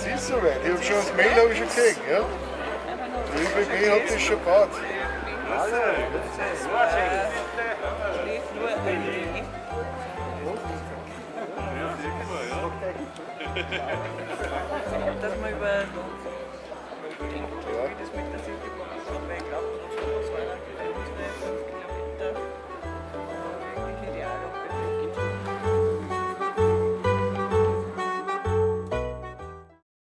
Jetzt ist es soweit. Ich habe schon das Mail habe ich schon gesehen. Ja? Der ÖBB hat das schon gebaut. Hallo, Dass man über wie das mit der